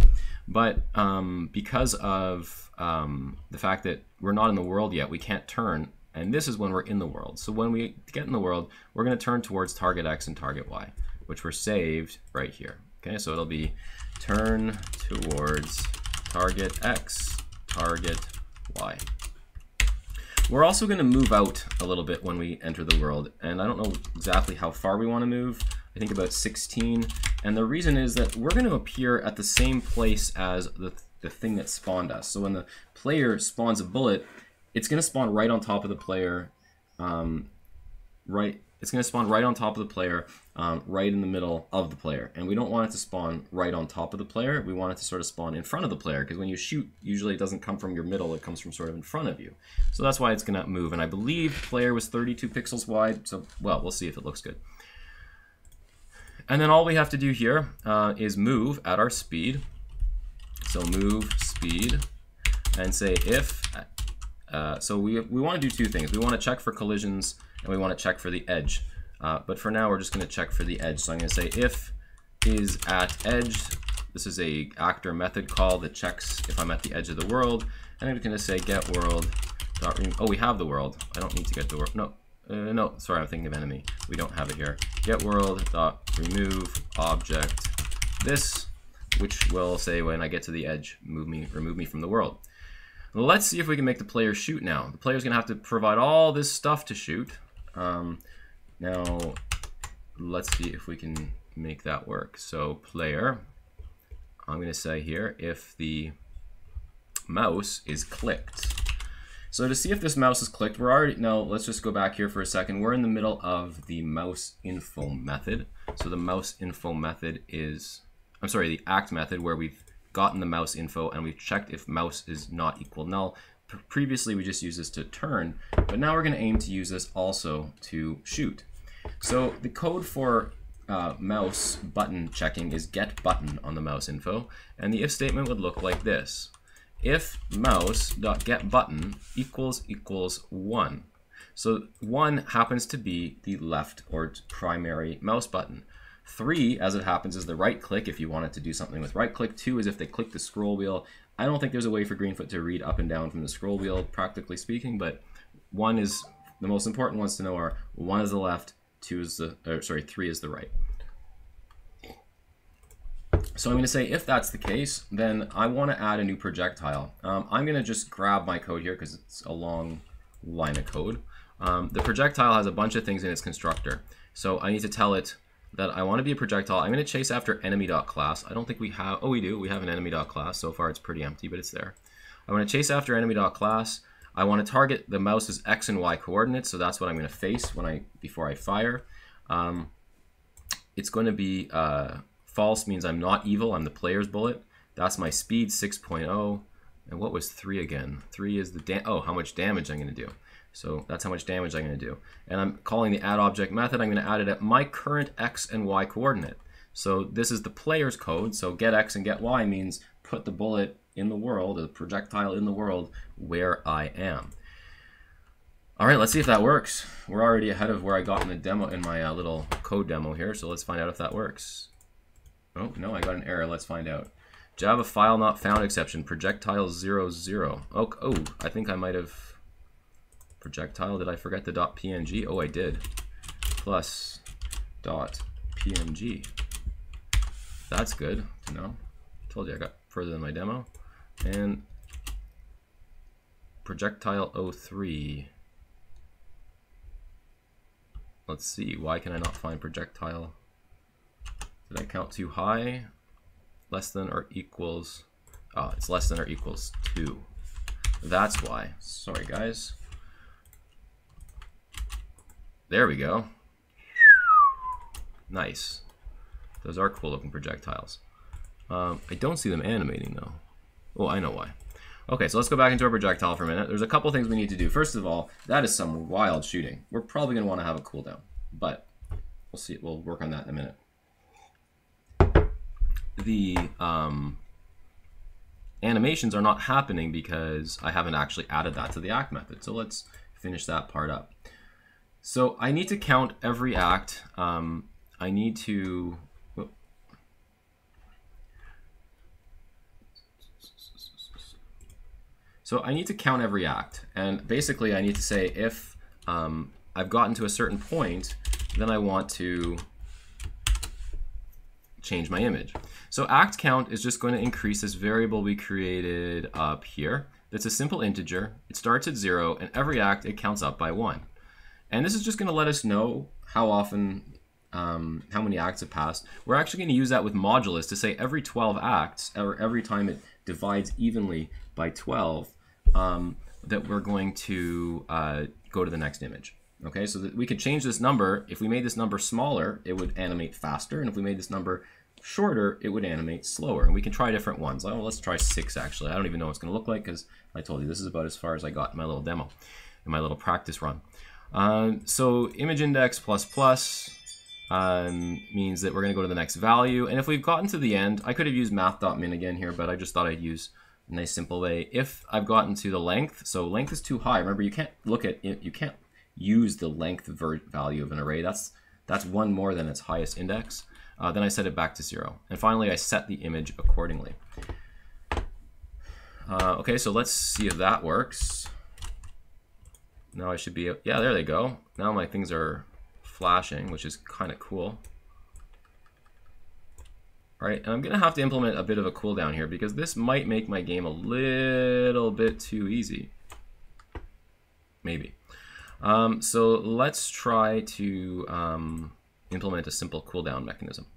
But um, because of um, the fact that we're not in the world yet, we can't turn. And this is when we're in the world. So when we get in the world, we're going to turn towards target X and target Y, which were saved right here. Okay, so it'll be turn towards target X, target Y. We're also going to move out a little bit when we enter the world, and I don't know exactly how far we want to move. I think about 16, and the reason is that we're going to appear at the same place as the, the thing that spawned us. So when the player spawns a bullet, it's going to spawn right on top of the player, um, right it's going to spawn right on top of the player, um, right in the middle of the player. And we don't want it to spawn right on top of the player. We want it to sort of spawn in front of the player because when you shoot, usually it doesn't come from your middle, it comes from sort of in front of you. So that's why it's going to move. And I believe player was 32 pixels wide. So, well, we'll see if it looks good. And then all we have to do here uh, is move at our speed. So move speed and say if, uh, so we, we want to do two things. We want to check for collisions and we want to check for the edge. Uh, but for now, we're just going to check for the edge. So I'm going to say if is at edge. This is a actor method call that checks if I'm at the edge of the world. And I'm going to say get world. oh, we have the world. I don't need to get the world. No, uh, no, sorry, I'm thinking of enemy. We don't have it here. Get world dot remove object this, which will say when I get to the edge, move me, remove me from the world. Let's see if we can make the player shoot now. The player's gonna have to provide all this stuff to shoot. Um, now, let's see if we can make that work. So player, I'm gonna say here, if the mouse is clicked. So to see if this mouse is clicked, we're already, no, let's just go back here for a second. We're in the middle of the mouse info method. So the mouse info method is, I'm sorry, the act method where we've gotten the mouse info and we've checked if mouse is not equal null. Previously, we just used this to turn, but now we're going to aim to use this also to shoot. So the code for uh, mouse button checking is get button on the mouse info, and the if statement would look like this. If mouse dot get button equals equals 1. So 1 happens to be the left or primary mouse button. Three, as it happens, is the right click if you wanted to do something with right click. Two is if they click the scroll wheel. I don't think there's a way for Greenfoot to read up and down from the scroll wheel, practically speaking, but one is the most important ones to know are one is the left, two is the, or sorry, three is the right. So I'm going to say if that's the case, then I want to add a new projectile. Um, I'm going to just grab my code here because it's a long line of code. Um, the projectile has a bunch of things in its constructor. So I need to tell it that I want to be a projectile. I'm going to chase after enemy.class. I don't think we have, oh we do, we have an enemy.class. So far it's pretty empty, but it's there. I want to chase after enemy.class. I want to target the mouse's x and y coordinates, so that's what I'm going to face when I before I fire. Um, it's going to be uh, false means I'm not evil, I'm the player's bullet. That's my speed 6.0. And what was 3 again? 3 is the, oh, how much damage I'm going to do. So that's how much damage I'm going to do. And I'm calling the add object method. I'm going to add it at my current x and y coordinate. So this is the player's code. So get x and get y means put the bullet in the world, or the projectile in the world, where I am. All right, let's see if that works. We're already ahead of where I got in the demo, in my uh, little code demo here. So let's find out if that works. Oh, no, I got an error. Let's find out. Java file not found exception, projectile 00. Oh, oh, I think I might have projectile. Did I forget the .png? Oh, I did. Plus .png. That's good to know. Told you I got further than my demo. And projectile 03. Let's see, why can I not find projectile? Did I count too high? Less than or equals, oh, it's less than or equals two. That's why. Sorry, guys. There we go. Nice. Those are cool looking projectiles. Um, I don't see them animating though. Oh, I know why. Okay, so let's go back into our projectile for a minute. There's a couple things we need to do. First of all, that is some wild shooting. We're probably going to want to have a cooldown, but we'll see. We'll work on that in a minute. The um, animations are not happening because I haven't actually added that to the act method. So let's finish that part up. So I need to count every act. Um, I need to. So I need to count every act, and basically I need to say if um, I've gotten to a certain point, then I want to change my image. So act count is just going to increase this variable we created up here. That's a simple integer. It starts at zero, and every act it counts up by one. And this is just going to let us know how often, um, how many acts have passed. We're actually going to use that with modulus to say every 12 acts, or every time it divides evenly by 12, um, that we're going to uh, go to the next image. Okay, so that we could change this number. If we made this number smaller, it would animate faster. And if we made this number shorter, it would animate slower. And we can try different ones. Oh, let's try six, actually. I don't even know what it's going to look like because I told you this is about as far as I got in my little demo, in my little practice run. Um, so image index plus plus um, means that we're going to go to the next value. And if we've gotten to the end, I could have used math.min again here, but I just thought I'd use a nice simple way. If I've gotten to the length, so length is too high. Remember, you can't look at it, you can't use the length value of an array. That's that's one more than its highest index. Uh, then I set it back to zero. And finally, I set the image accordingly. Uh, okay, so let's see if that works. Now I should be, yeah, there they go. Now my things are flashing, which is kind of cool. All right, and I'm gonna have to implement a bit of a cooldown here because this might make my game a little bit too easy. Maybe. Um, so let's try to um, implement a simple cooldown mechanism.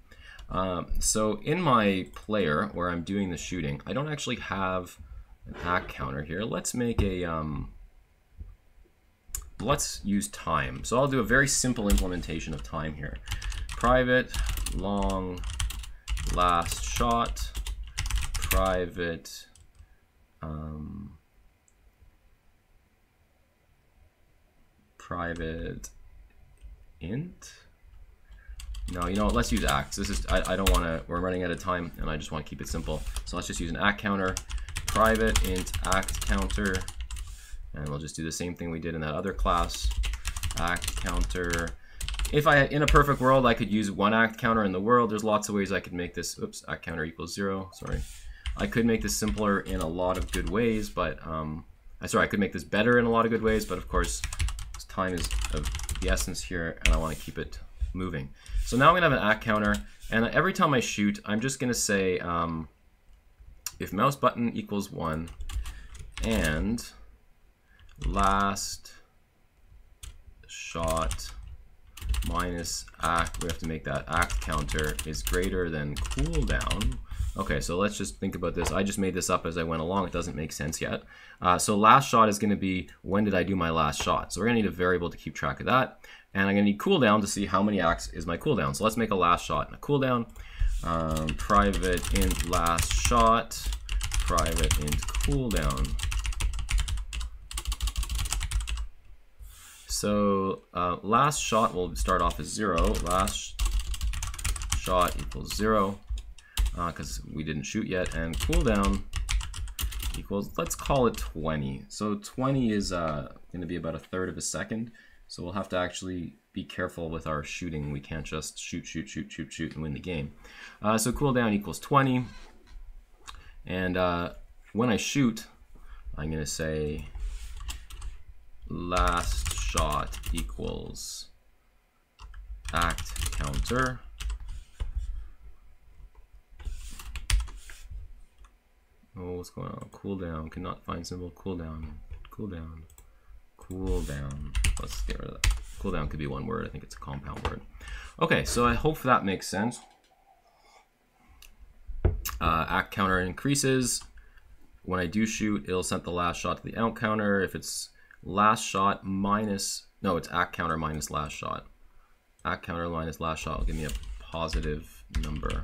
Um, so in my player where I'm doing the shooting, I don't actually have an act counter here. Let's make a, um, let's use time. So I'll do a very simple implementation of time here. Private, long, last shot, private, um, private int. No, you know what, let's use acts. This is, I, I don't want to, we're running out of time and I just want to keep it simple. So let's just use an act counter, private int act counter, and we'll just do the same thing we did in that other class. Act counter. If I, in a perfect world, I could use one act counter in the world. There's lots of ways I could make this, oops, act counter equals zero, sorry. I could make this simpler in a lot of good ways, but, um, I sorry, I could make this better in a lot of good ways, but of course, time is of the essence here, and I want to keep it moving. So now I'm going to have an act counter, and every time I shoot, I'm just going to say um, if mouse button equals 1, and last shot minus act, we have to make that act counter is greater than cooldown. Okay, so let's just think about this. I just made this up as I went along. It doesn't make sense yet. Uh, so last shot is going to be when did I do my last shot. So we're going to need a variable to keep track of that. And I'm going to need cooldown to see how many acts is my cooldown. So let's make a last shot and a cooldown. Um, private int last shot, private int cooldown. So uh, last shot will start off as zero. Last shot equals zero because uh, we didn't shoot yet. And cooldown equals, let's call it 20. So 20 is uh, going to be about a third of a second. So we'll have to actually be careful with our shooting. We can't just shoot, shoot, shoot, shoot, shoot, and win the game. Uh, so cooldown equals 20. And uh, when I shoot, I'm going to say last shot equals act counter Oh, what's going on? Cooldown. Cannot find symbol. Cooldown. Cooldown. Cooldown. Let's get rid of that. Cooldown could be one word. I think it's a compound word. Okay, so I hope that makes sense. Uh, act counter increases. When I do shoot, it'll set the last shot to the out counter. If it's last shot minus, no, it's act counter minus last shot. Act counter minus last shot will give me a positive number.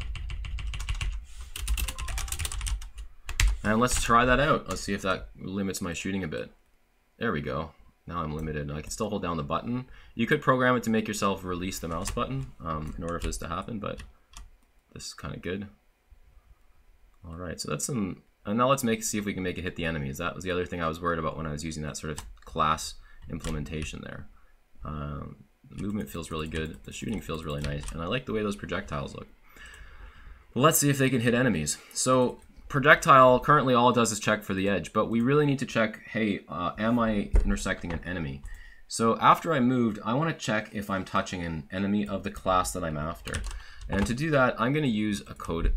And let's try that out. Let's see if that limits my shooting a bit. There we go. Now I'm limited. I can still hold down the button. You could program it to make yourself release the mouse button um, in order for this to happen, but this is kind of good. All right, so that's some, and now let's make see if we can make it hit the enemies. That was the other thing I was worried about when I was using that sort of class implementation there. Um, the movement feels really good. The shooting feels really nice, and I like the way those projectiles look. let's see if they can hit enemies. So projectile currently all it does is check for the edge, but we really need to check, hey, uh, am I intersecting an enemy? So after I moved, I want to check if I'm touching an enemy of the class that I'm after. And to do that, I'm going to use a code.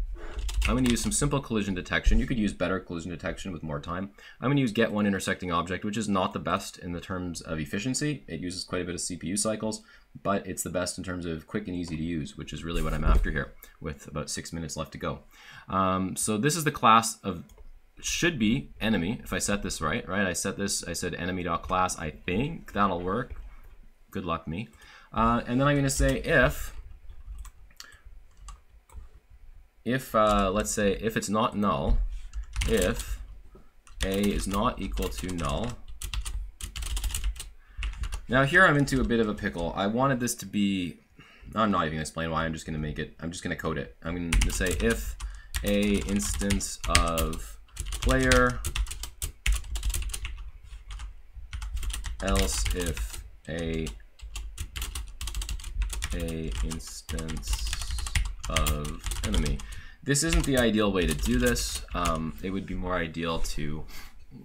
I'm going to use some simple collision detection. You could use better collision detection with more time. I'm going to use get one intersecting object, which is not the best in the terms of efficiency. It uses quite a bit of CPU cycles, but it's the best in terms of quick and easy to use, which is really what I'm after here with about six minutes left to go. Um, so this is the class of should be enemy if I set this right, right? I set this, I said enemy.class. I think that'll work. Good luck me. Uh, and then I'm going to say if, if uh, let's say if it's not null, if a is not equal to null, now here I'm into a bit of a pickle. I wanted this to be, I'm not even gonna explain why, I'm just gonna make it, I'm just gonna code it. I'm gonna say if a instance of player, else if a a instance of enemy. This isn't the ideal way to do this. Um, it would be more ideal to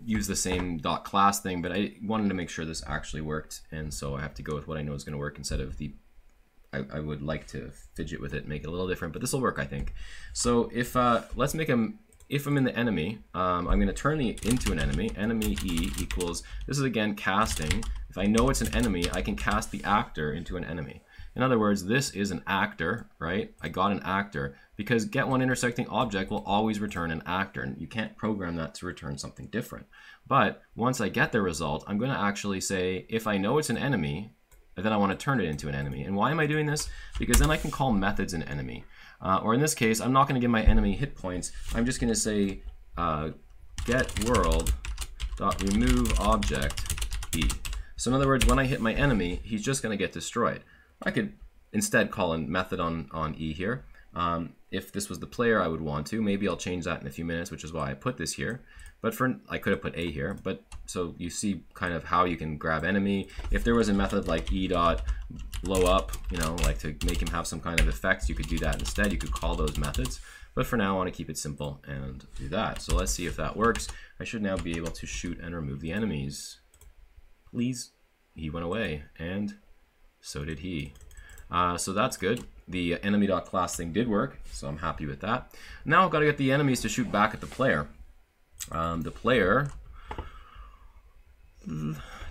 use the same dot class thing, but I wanted to make sure this actually worked, and so I have to go with what I know is going to work instead of the I, I would like to fidget with it, make it a little different, but this will work, I think. So if, uh, let's make them, if I'm in the enemy, um, I'm going to turn the into an enemy. Enemy E equals, this is again casting. If I know it's an enemy, I can cast the actor into an enemy. In other words, this is an actor, right? I got an actor because get one intersecting object will always return an actor and you can't program that to return something different. But once I get the result, I'm going to actually say if I know it's an enemy, then I want to turn it into an enemy. And why am I doing this? Because then I can call methods an enemy. Uh, or in this case, I'm not going to give my enemy hit points. I'm just going to say uh, get world dot remove object e. So in other words, when I hit my enemy, he's just going to get destroyed. I could instead call a method on, on E here. Um, if this was the player I would want to, maybe I'll change that in a few minutes, which is why I put this here. But for I could have put A here, but so you see kind of how you can grab enemy. If there was a method like E dot blow up, you know, like to make him have some kind of effects, you could do that instead. You could call those methods. But for now, I want to keep it simple and do that. So let's see if that works. I should now be able to shoot and remove the enemies. Please. He went away, and so did he. Uh, so that's good. The enemy.class thing did work, so I'm happy with that. Now I've got to get the enemies to shoot back at the player. Um, the player,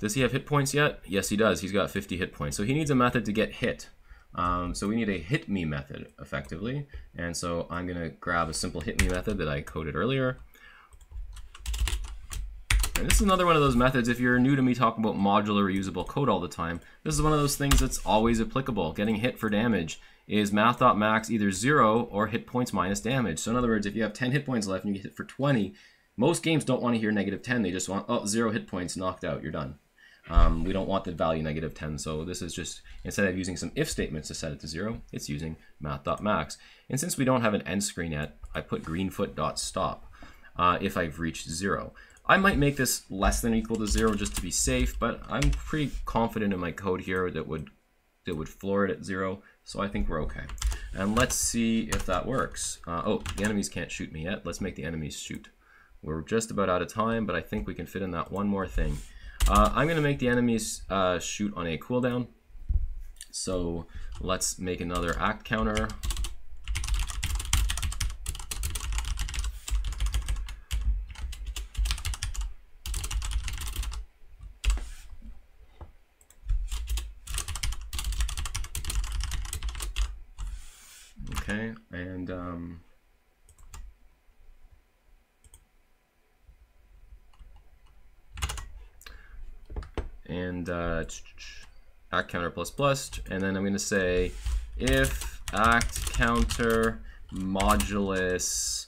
does he have hit points yet? Yes, he does. He's got 50 hit points. So he needs a method to get hit. Um, so we need a hit me method, effectively. And so I'm going to grab a simple hit me method that I coded earlier. This is another one of those methods, if you're new to me talking about modular reusable code all the time, this is one of those things that's always applicable. Getting hit for damage is math.max either zero or hit points minus damage. So in other words, if you have 10 hit points left and you get hit for 20, most games don't want to hear negative 10. They just want, oh, zero hit points, knocked out, you're done. Um, we don't want the value negative 10, so this is just, instead of using some if statements to set it to zero, it's using math.max. And since we don't have an end screen yet, I put greenfoot.stop uh, if I've reached zero. I might make this less than equal to zero just to be safe, but I'm pretty confident in my code here that would that would floor it at zero, so I think we're okay. And let's see if that works. Uh, oh, the enemies can't shoot me yet. Let's make the enemies shoot. We're just about out of time, but I think we can fit in that one more thing. Uh, I'm going to make the enemies uh, shoot on a cooldown. So let's make another act counter. Okay, and um, and uh, act counter plus plus, and then I'm going to say if act counter modulus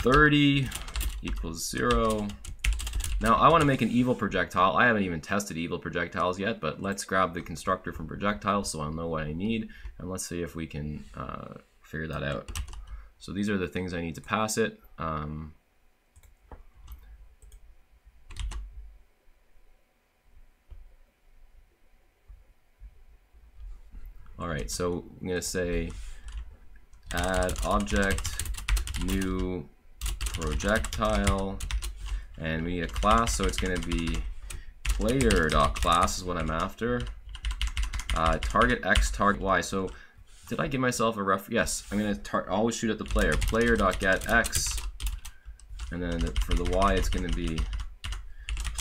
30 equals zero. Now I want to make an evil projectile. I haven't even tested evil projectiles yet, but let's grab the constructor from projectile so I'll know what I need, and let's see if we can uh, figure that out. So these are the things I need to pass it. Um, right, so I'm gonna say add object new projectile and we need a class, so it's going to be player.class is what I'm after. Uh, target X, target Y. So did I give myself a ref? Yes, I'm going to always shoot at the player. Player.get X. And then for the Y, it's going to be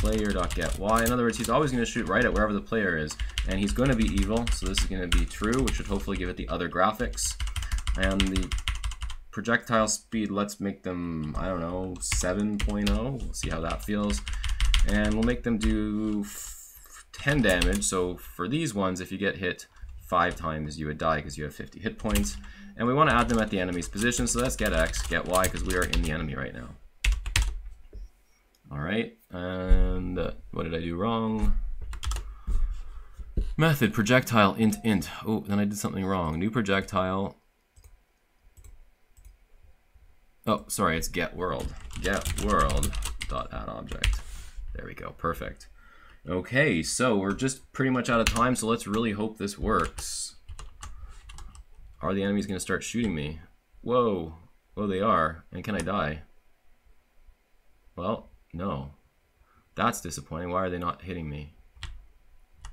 player.get Y. In other words, he's always going to shoot right at wherever the player is. And he's going to be evil, so this is going to be true, which should hopefully give it the other graphics. And the projectile speed, let's make them, I don't know, 7.0. We'll see how that feels. And we'll make them do 10 damage. So for these ones, if you get hit five times, you would die because you have 50 hit points. And we want to add them at the enemy's position. So let's get X, get Y, because we are in the enemy right now. All right, and uh, what did I do wrong? Method, projectile, int, int. Oh, then I did something wrong. New projectile, Oh, sorry, it's get world. Get world dot add object. There we go, perfect. Okay, so we're just pretty much out of time, so let's really hope this works. Are the enemies gonna start shooting me? Whoa, oh they are, and can I die? Well, no. That's disappointing, why are they not hitting me?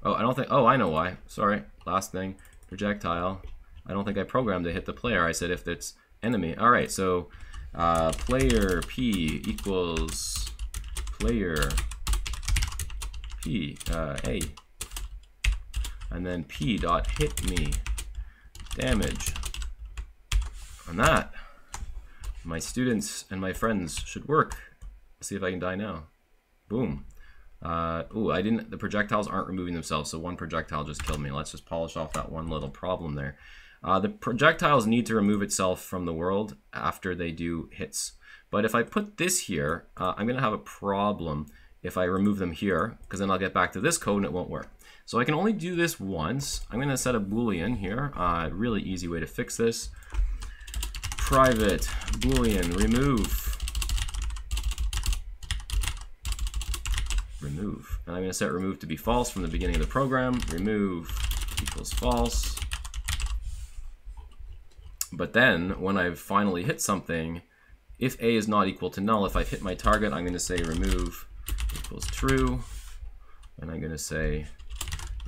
Oh, I don't think, oh, I know why. Sorry, last thing. projectile. I don't think I programmed to hit the player. I said if it's enemy. All right, so uh, player P equals player P uh, A, and then P dot hit me damage. On that, my students and my friends should work. See if I can die now. Boom. Uh, ooh, I didn't. The projectiles aren't removing themselves, so one projectile just killed me. Let's just polish off that one little problem there. Uh, the projectiles need to remove itself from the world after they do hits. But if I put this here, uh, I'm going to have a problem if I remove them here, because then I'll get back to this code and it won't work. So I can only do this once. I'm going to set a boolean here. Uh, really easy way to fix this. Private boolean remove remove. And I'm going to set remove to be false from the beginning of the program. Remove equals false. But then when I've finally hit something, if a is not equal to null, if I've hit my target, I'm going to say remove equals true. And I'm going to say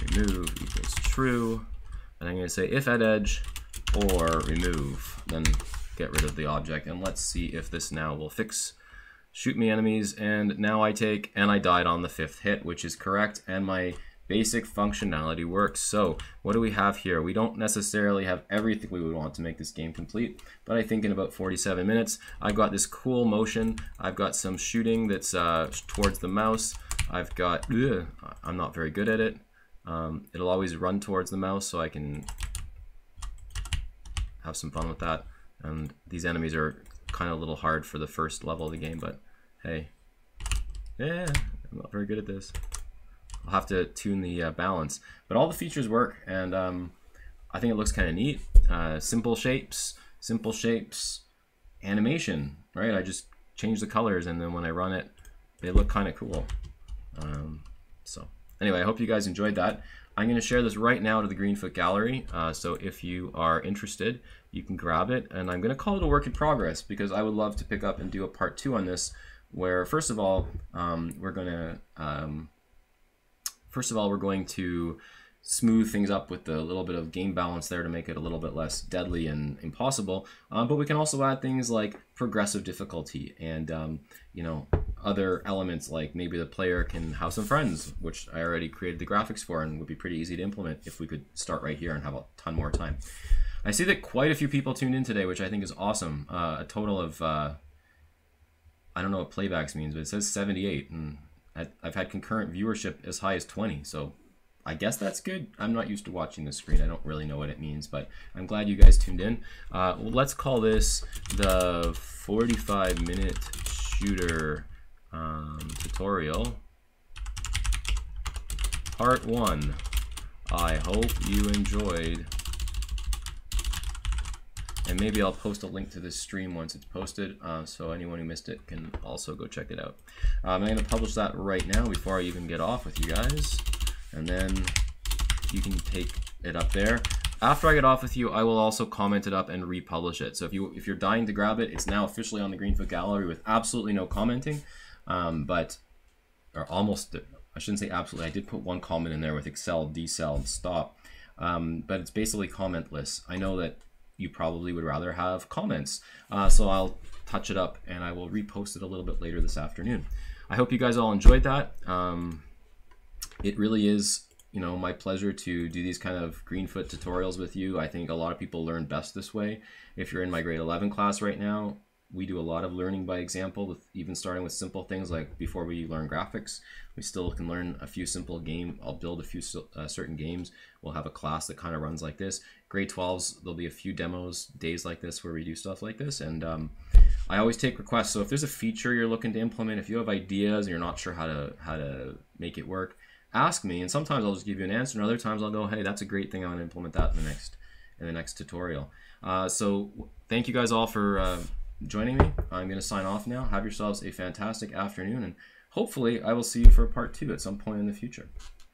remove equals true. And I'm going to say if at edge or remove, then get rid of the object. And let's see if this now will fix shoot me enemies, and now I take, and I died on the fifth hit, which is correct, and my basic functionality works. So what do we have here? We don't necessarily have everything we would want to make this game complete, but I think in about 47 minutes, I've got this cool motion. I've got some shooting that's uh, towards the mouse. I've got, ugh, I'm not very good at it. Um, it'll always run towards the mouse so I can have some fun with that. And these enemies are kind of a little hard for the first level of the game, but hey, yeah, I'm not very good at this. I'll have to tune the uh, balance, but all the features work, and um, I think it looks kind of neat. Uh, simple shapes, simple shapes, animation, right? I just change the colors, and then when I run it, they look kind of cool. Um, so anyway, I hope you guys enjoyed that. I'm going to share this right now to the Greenfoot Gallery. Uh, so if you are interested, you can grab it. And I'm going to call it a work in progress because I would love to pick up and do a part two on this where first of all, um, we're going to, um, first of all, we're going to smooth things up with a little bit of game balance there to make it a little bit less deadly and impossible. Um, but we can also add things like progressive difficulty and, um, you know, other elements like maybe the player can have some friends, which I already created the graphics for and would be pretty easy to implement if we could start right here and have a ton more time. I see that quite a few people tuned in today, which I think is awesome. Uh, a total of, uh, I don't know what playbacks means, but it says 78. And I've had concurrent viewership as high as 20. So I guess that's good. I'm not used to watching the screen. I don't really know what it means, but I'm glad you guys tuned in. Uh, well, let's call this the 45 minute shooter um, tutorial part one. I hope you enjoyed and maybe I'll post a link to this stream once it's posted, uh, so anyone who missed it can also go check it out. Um, I'm going to publish that right now before I even get off with you guys, and then you can take it up there. After I get off with you, I will also comment it up and republish it. So if you if you're dying to grab it, it's now officially on the Greenfoot Gallery with absolutely no commenting, um, but or almost. I shouldn't say absolutely. I did put one comment in there with accel, decel, stop, um, but it's basically commentless. I know that you probably would rather have comments. Uh, so I'll touch it up and I will repost it a little bit later this afternoon. I hope you guys all enjoyed that. Um, it really is, you know, my pleasure to do these kind of Greenfoot tutorials with you. I think a lot of people learn best this way. If you're in my grade 11 class right now, we do a lot of learning by example with even starting with simple things like before we learn graphics we still can learn a few simple game i'll build a few uh, certain games we'll have a class that kind of runs like this grade 12s there'll be a few demos days like this where we do stuff like this and um, i always take requests so if there's a feature you're looking to implement if you have ideas and you're not sure how to how to make it work ask me and sometimes i'll just give you an answer and other times i'll go hey that's a great thing i'm to implement that in the next in the next tutorial uh, so thank you guys all for uh, joining me. I'm going to sign off now. Have yourselves a fantastic afternoon, and hopefully I will see you for part two at some point in the future.